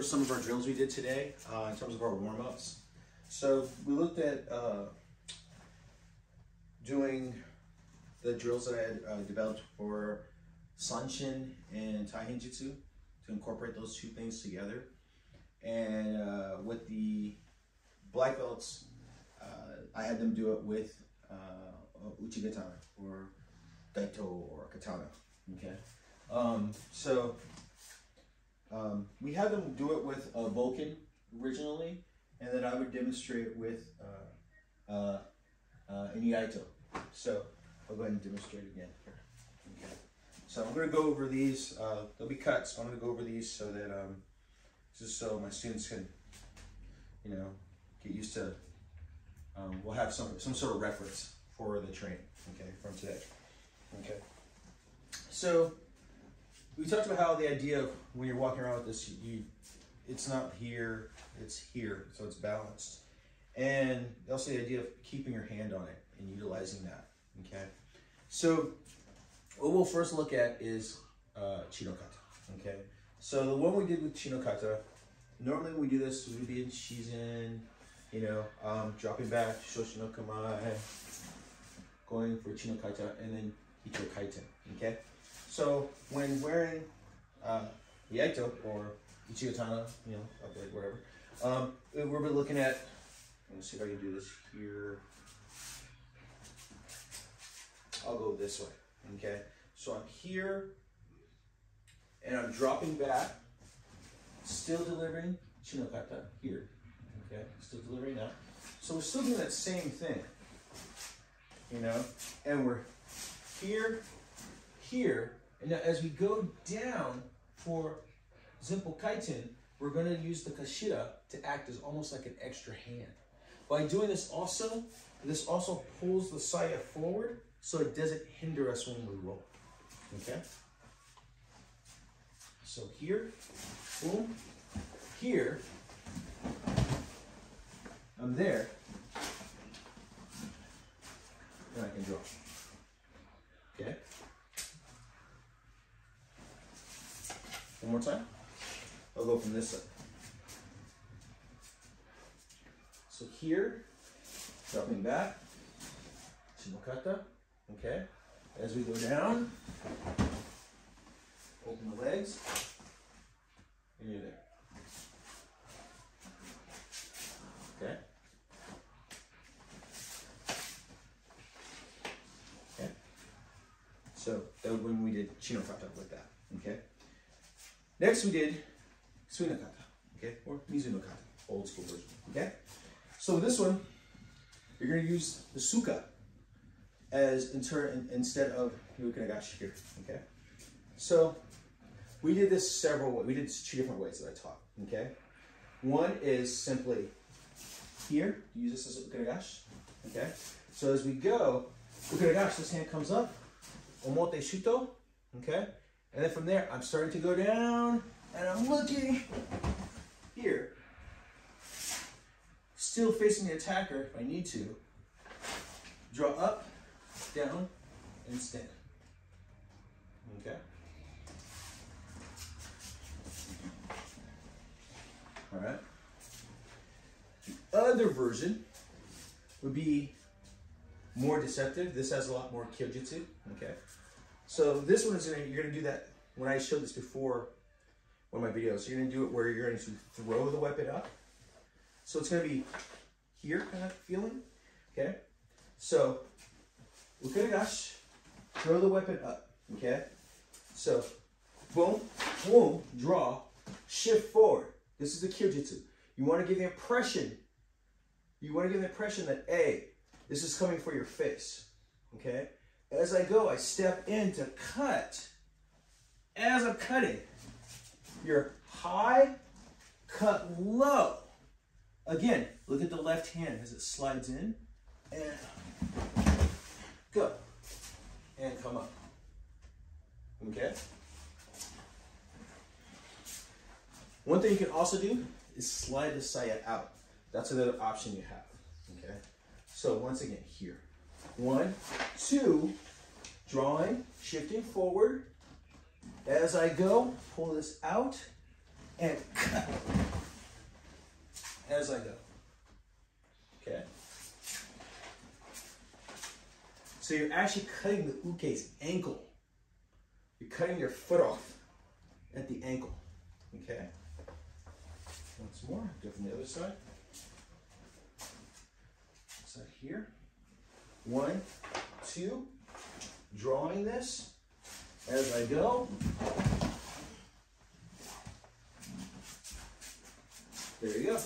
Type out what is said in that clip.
over some of our drills we did today uh, in terms of our warm-ups. So we looked at uh, doing the drills that I had uh, developed for Sanshin and Jitsu to incorporate those two things together. And uh, with the black belts, uh, I had them do it with uh, Uchigatana or Daito or Katana. Okay. Um, so um, we had them do it with a bokken originally, and then I would demonstrate with uh, uh, uh, an Iaito. So I'll go ahead and demonstrate again. Okay. So I'm going to go over these. Uh, there'll be cuts. I'm going to go over these so that um, just so my students can, you know, get used to. Um, we'll have some some sort of reference for the training. Okay, from today. Okay. So we talked about how the idea of when you're walking around with this, you, it's not here, it's here, so it's balanced. And also the idea of keeping your hand on it and utilizing that, okay? So what we'll first look at is uh, Chinokata, okay? So the one we did with Chinokata, normally we do this, we would be in Shizen, you know, um, dropping back, Shoshin no Kamae, going for Chinokata, and then Hicho Kaiten, okay? So when wearing uh, Iaito or Uchigatana, you know, up there, whatever, um, we're be looking at, let me see if I can do this here. I'll go this way, okay? So I'm here, and I'm dropping back, still delivering Chinokata here, okay? Still delivering that. So we're still doing that same thing, you know? And we're here, here, and now as we go down for Zempo Kaiten, we're going to use the Kashira to act as almost like an extra hand. By doing this also, this also pulls the saya forward so it doesn't hinder us when we roll. Okay? So here, boom, here, I'm there, and I can draw. Okay? One more time. I'll go from this side. So here, dropping back, Chinokata, okay? As we go down, open the legs, and you're there. Okay? Okay? So that when we did Chinokata like that, okay? Next we did Suinokata, okay, or Mizunokata, old school version, okay? So this one, you're gonna use the Suka as in turn, instead of Ukinagashi here, okay? So we did this several ways. We did two different ways that I taught, okay? One is simply here, use this as a Ukinagashi, okay? So as we go, Ukinagashi, this hand comes up, Omote Shuto, okay? And then from there, I'm starting to go down and I'm looking here. Still facing the attacker if I need to. Draw up, down, and stand. Okay? All right. The other version would be more deceptive. This has a lot more kyojutsu. Okay. So this one is gonna, you're gonna do that, when I showed this before, one of my videos, you're gonna do it where you're going to throw the weapon up. So it's gonna be here kind of feeling, okay? So, ukinagashi, throw the weapon up, okay? So, boom, boom, draw, shift forward. This is the kyojutsu. You wanna give the impression, you wanna give the impression that, A, this is coming for your face, okay? As I go, I step in to cut. As I'm cutting, you're high, cut low. Again, look at the left hand as it slides in and go and come up. Okay? One thing you can also do is slide the saya out. That's another option you have. Okay? So once again, here. One, two, drawing, shifting forward. As I go, pull this out and cut as I go. Okay. So you're actually cutting the uke's ankle. You're cutting your foot off at the ankle. Okay. Once more, go from the other side. Side here. One, two, drawing this as I go. There you go.